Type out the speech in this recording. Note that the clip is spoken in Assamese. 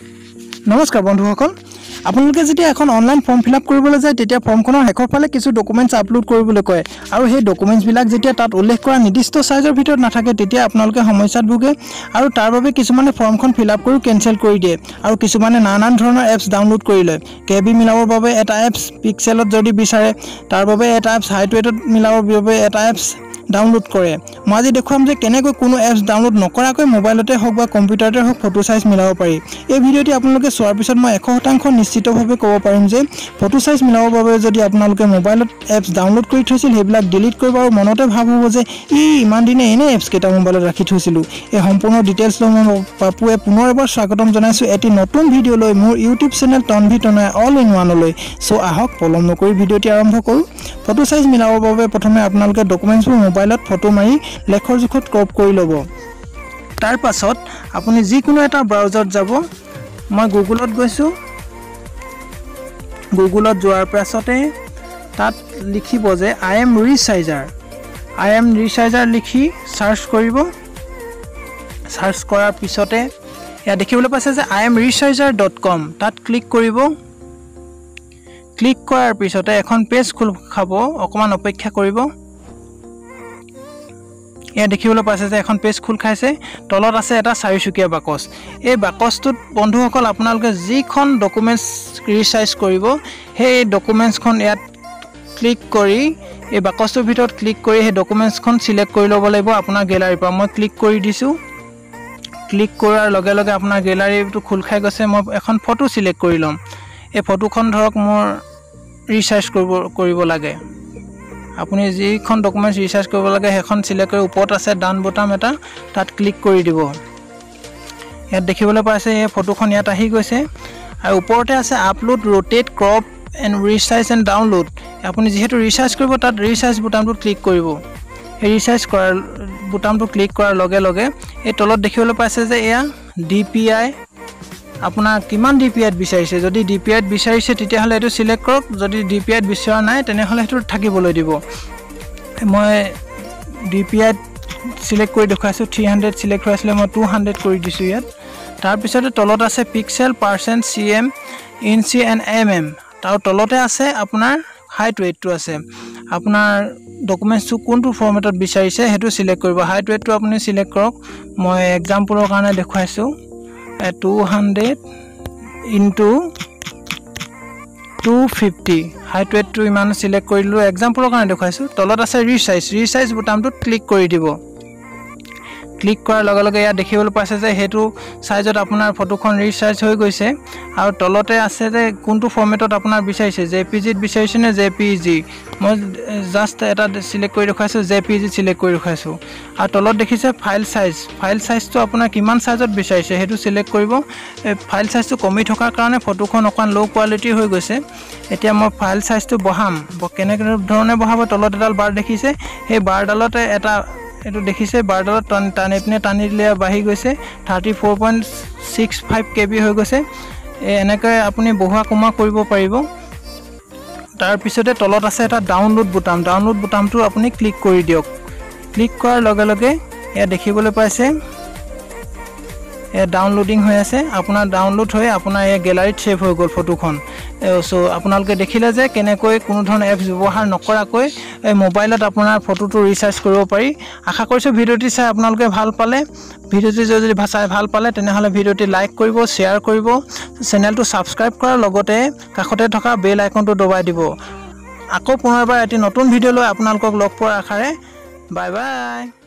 নমস্কাৰ বন্ধুসকল আপোনালোকে যেতিয়া এখন অনলাইন ফৰ্ম ফিল আপ কৰিবলৈ যায় তেতিয়া ফৰ্মখনৰ শেষৰ ফালে কিছু ডকুমেণ্টছ আপলোড কৰিবলৈ কয়। আৰু সেই ডকুমেণ্টছবিলাক যেতিয়া তাত উল্লেখ কৰা নিৰ্দিষ্ট চাইজৰ ভিতৰত নাথাকে তেতিয়া আপোনালোকে সমস্যাত ভোগে। আৰু তাৰ বাবে কিছুমানে ফৰ্মখন ফিল আপ কৰিও কেঞ্চেল কৰি দিয়ে। আৰু কিছুমানে নানান ধৰণৰ এপছ ডাউনলোড কৰি লয়। কে বি মিলাবৰ বাবে এটা এপছ পিক্সেলত যদি বিচাৰে তাৰ বাবে এটা এপছ হাইটৱেটত মিলাবৰ বাবে এটা এপছ ডাউনলোড কৰে। মই আজি দেখুৱাম যে কেনেকৈ কোনো এপছ ডাউনলোড নকৰাকৈ মোবাইলতে হওক বা কম্পিউটাৰতে হওক ফটো চাইজ মিলাব পাৰি। এই ভিডিঅ'টি আপোনালোকে চোৱাৰ পিছত মই এশ শতাংশ নিশ্চিতভাৱে ক'ব পাৰিম যে ফটো চাইজ মিলাবৰ বাবে যদি আপোনালোকে মোবাইলত এপছ ডাউনলোড কৰি থৈছিল সেইবিলাক ডিলিট কৰিব আৰু মনতে ভাৱ হ'ব যে ই ইমান দিনে এনেই এপছকেইটা মোবাইলত ৰাখি থৈছিলোঁ এই সম্পূৰ্ণ ডিটেইলছ লৈ মই পাপুৱে পুনৰ এবাৰ স্বাগতম জনাইছোঁ এটি নতুন ভিডিঅ' লৈ মোৰ ইউটিউব চেনেল টনভি টনাই অল ইন ওৱানলৈ চ' আহক পলম নকৰি ভিডিঅ'টি আৰম্ভ কৰোঁ। ফটো চাইজ মিলাবৰ বাবে প্ৰথমে আপোনালোকে ডকুমেণ্টছবোৰ মোবাইলত ফটো মাৰি লেখৰ জোখত ক্ৰপ কৰি ল'ব। তাৰ পাছত আপুনি যিকোনো এটা ব্ৰাউজাৰত যাব। মই গুগলত গৈছোঁ। গুগলত যোৱাৰ পাছতে তাত লিখিব যে আই এম ৰিচাৰ্জাৰ আই এম ৰিচাৰ্জাৰ লিখি চাৰ্চ কৰিব। চাৰ্চ কৰাৰ পিছতে ইয়াত দেখিবলৈ পাইছে যে আই এম ৰিচাৰ্জাৰ ডট কম তাত ক্লিক কৰিব। ক্লিক কৰাৰ পিছতে এখন পেজ খোল খাব। অকণমান অপেক্ষা কৰিব। ইয়াত দেখিবলৈ পাইছে যে এখন পেজ খোল খাইছে। তলত আছে এটা চাৰিচুকীয়া বাকচ। এই বাকচটোত বন্ধুসকল আপোনালোকে যিখন ডকুমেণ্টছ ৰিচাৰ্জ কৰিব সেই ডকুমেণ্টছখন ইয়াত ক্লিক কৰি এই বাকচটোৰ ভিতৰত ক্লিক কৰি সেই ডকুমেণ্টছখন চিলেক্ট কৰি ল'ব লাগিব আপোনাৰ গেলাৰীৰ পৰা। মই ক্লিক কৰি দিছোঁ। ক্লিক কৰাৰ লগে লগে আপোনাৰ গেলাৰীটো খোল খাই গৈছে। মই এখন ফটো চিলেক্ট কৰি ল'ম। এই ফটোখন ধৰক মোৰ ৰিচাৰ্জ কৰিব কৰিব লাগে। আপুনি যিখন ডকুমেণ্টছ ৰিচাৰ্জ কৰিব লাগে সেইখন চিলেক্ট কৰি ওপৰত আছে ডান বটাম এটা তাত ক্লিক কৰি দিব। ইয়াত দেখিবলৈ পাইছে এই ফটোখন ইয়াত আহি গৈছে। আৰু ওপৰতে আছে upload rotate crop and recharge and download আপুনি যিহেতু ৰিচাৰ্জ কৰিব তাত ৰিচাৰ্জ বুটামটোত ক্লিক কৰিব। সেই ৰিচাৰ্জ কৰাৰ বুটামটো ক্লিক কৰাৰ লগে লগে এই তলত দেখিবলৈ পাইছে যে এয়া ডি পি আই আপোনাৰ কিমান ডি পি আইত বিচাৰিছে? যদি ডি পি আইত বিচাৰিছে তেতিয়াহ'লে এইটো চিলেক্ট কৰক। যদি ডি পি আইত বিচৰা নাই তেনেহ'লে সেইটো থাকিবলৈ দিব। মই ডি পি আইত চিলেক্ট কৰি দেখুৱাইছোঁ থ্ৰী হাণ্ড্ৰেড চিলেক্ট হৈ আছিলে মই টু হাণ্ড্ৰেড কৰি দিছোঁ ইয়াত। তাৰপিছতে তলত আছে pixel percent C M inch and M M তাৰ তলতে আছে আপোনাৰ হাইট ৱেইটটো আছে। আপোনাৰ ডকুমেণ্টছটো কোনটো ফৰ্মেটত বিচাৰিছে সেইটো চিলেক্ট কৰিব। হাইট ৱেইটটো আপুনি চিলেক্ট কৰক। মই এক্সাম্পলৰ কাৰণে দেখুৱাইছোঁ। Two hundred into two fifty height ৱেটটো ইমান চিলেক্ট কৰি দিলোঁ। এক্সাম্পলৰ কাৰণে দেখুৱাইছোঁ। তলত আছে ৰিচাইজ ৰিচাইজ বুটামটোত ক্লিক কৰি দিব। ক্লিক কৰাৰ লগে লগে ইয়াত দেখিবলৈ পাইছে যে সেইটো চাইজত আপোনাৰ ফটোখন ৰিচাৰ্জ হৈ গৈছে। আৰু তলতে আছে যে কোনটো ফৰ্মেটত আপোনাৰ বিচাৰিছে জে পি জিত বিচাৰিছে নে জে পি জি মই জাষ্ট এটা চিলেক্ট কৰি দেখুৱাইছোঁ জে পি জি চিলেক্ট কৰি দেখুৱাইছোঁ আৰু তলত দেখিছে ফাইল চাইজ ফাইল চাইজটো আপোনাৰ কিমান চাইজত বিচাৰিছে সেইটো চিলেক্ট কৰিব। ফাইল চাইজটো কমি থকাৰ কাৰণে ফটোখন অকণমান ল' কোৱালিটিৰ হৈ গৈছে। এতিয়া মই ফাইল চাইজটো বঢ়াম কেনেকৈ ধৰণে বঢ়াব তলত এডাল বাৰ দেখিছে। সেই বাৰডালতে এটা এইটো দেখিছে বাৰডালত টান পিনে টানি দিলে বাঢ়ি গৈছে। Thirty four point six five K B হৈ গৈছে। এনেকৈ আপুনি বঢ়োৱা কমোৱা কৰিব পাৰিব। তাৰপিছতে তলত আছে এটা ডাউনলোড বুটাম ডাউনলোড বুটামটো আপুনি ক্লিক কৰি দিয়ক। ক্লিক কৰাৰ লগে লগে এয়া দেখিবলৈ পাইছে। এয়া ডাউনলোডিং হৈ আছে। আপোনাৰ ডাউনলোড হৈ আপোনাৰ এই গেলাৰীত ছেভ হৈ গ'ল ফটোখন চ' আপোনালোকে দেখিলে যে কেনেকৈ কোনো ধৰণৰ এপছ ব্যৱহাৰ নকৰাকৈ মোবাইলত আপোনাৰ ফটোটো ৰিচাৰ্জ কৰিব পাৰি। আশা কৰিছোঁ ভিডিঅ'টি চাই আপোনালোকে ভাল পালে। ভিডিঅ'টি যদি চাই ভাল পালে তেনেহ'লে ভিডিঅ'টি লাইক কৰিব শ্বেয়াৰ কৰিব। চেনেলটো ছাবস্ক্ৰাইব কৰাৰ লগতে কাষতে থকা বেল আইকনটো দবাই দিব। আকৌ পুনৰবাৰ এটি নতুন ভিডিঅ' লৈ আপোনালোকক লগ পোৱাৰ আশাৰে বাই বাই